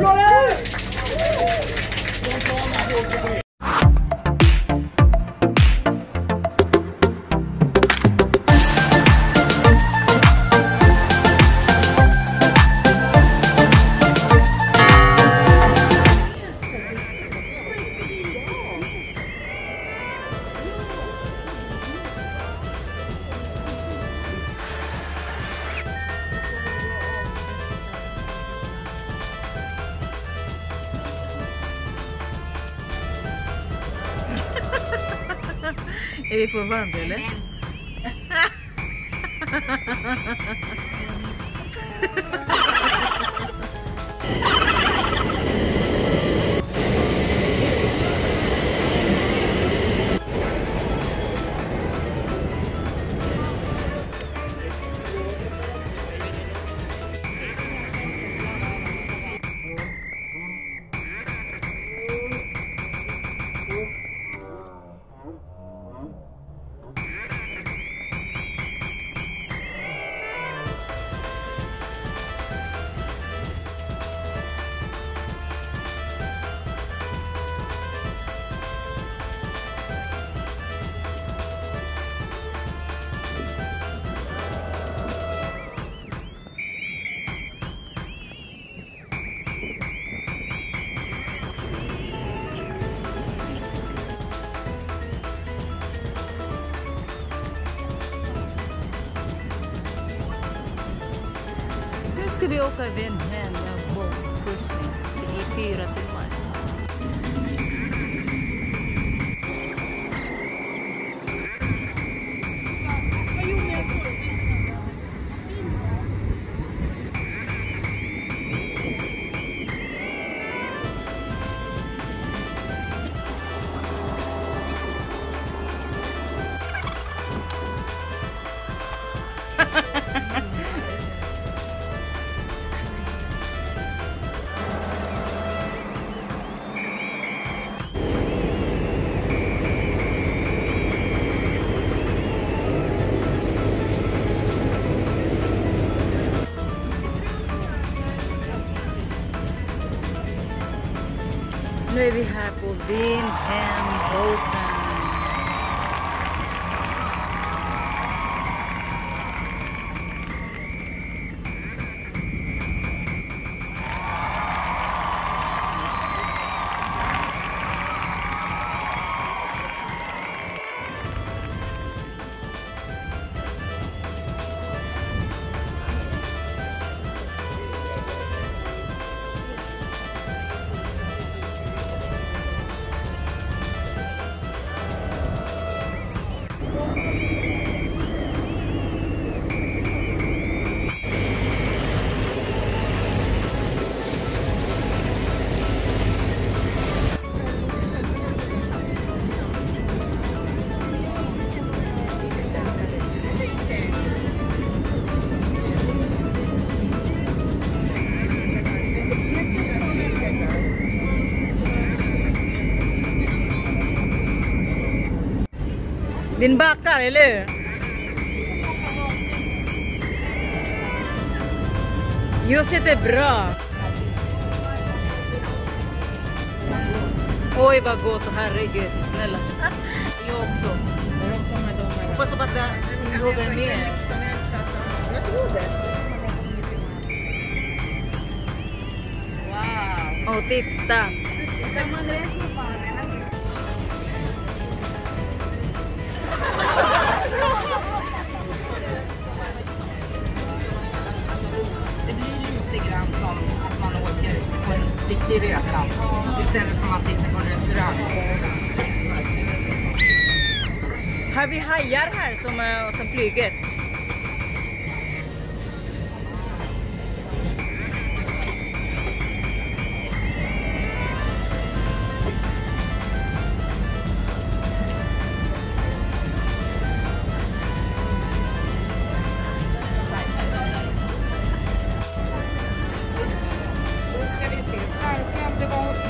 Flores! Är det varmt eller? く秒回便ね。really happy being in both Bakar, eller hur? Ljuset är bra. Oj vad gott, herregud. Snälla. Jag också. Hoppas att det någon mer. Jag tror det. Wow. Och titta. Kan man räkna barnen? Det riktig resa istället för att man sitter på en restaurang. Har vi hajar här som, eh, som flyger?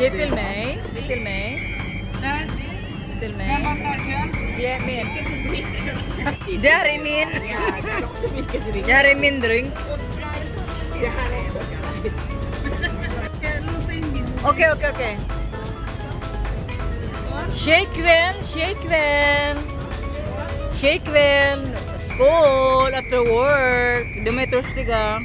Ge till mig, ge till mig. Där. Ge till mig. Vem var starköl? Ge mer. Där är min. Det här är min drink. Okej, okej, okej. Shakevän, shakevän. Shakevän. Skål after work. De är törstiga.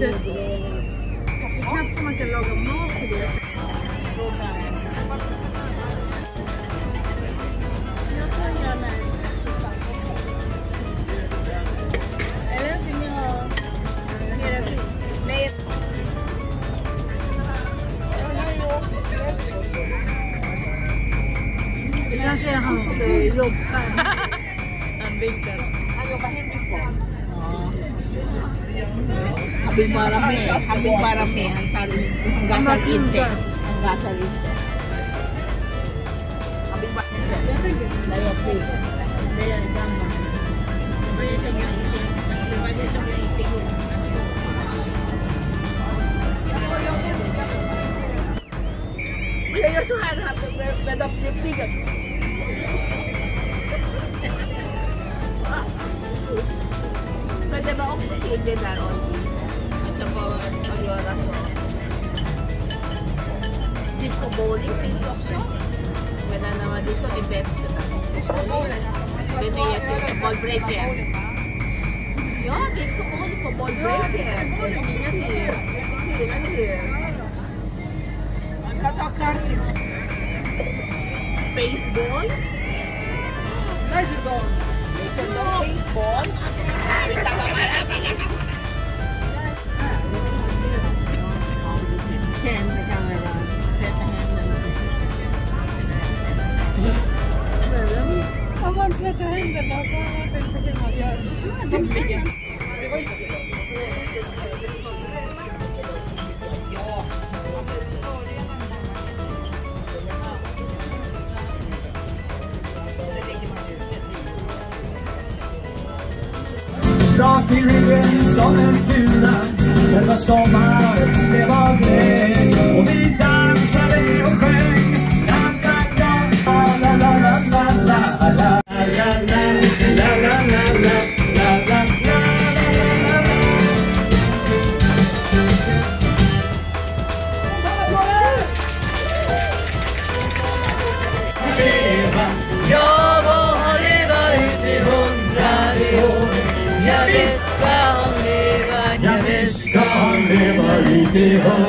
litet... Det är knappt som man kan laga mat i det. Det kanske är hans eh, jobb. Han vinklar. Han jobbar hemifrån. Ja. Happy Barame. Happy Barame. Ang talo tawag ang gasal inte. Ang gasal inte. Happy Barame. Layo please. Layo dama. Pwede siya nga ite. Pwede siya nga ite. Pwede siya nga ite. Pwede siya nga ite. also the vegetables. Then they have the bolbreken. Ja, det ska vara lite på bolbreken. Man kan ta karting. Baseball. Baseball. Baseball. Baseball. Rakt i ryggen som en fula. Det var sommar, det var glädje Och vi dansade och sjöng. 别怕